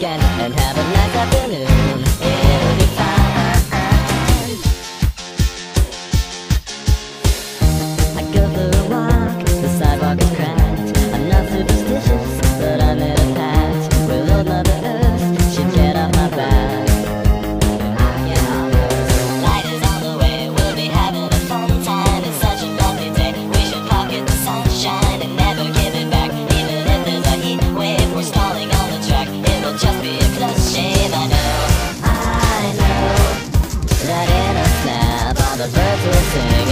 weekend and have a nice afternoon. the better thing.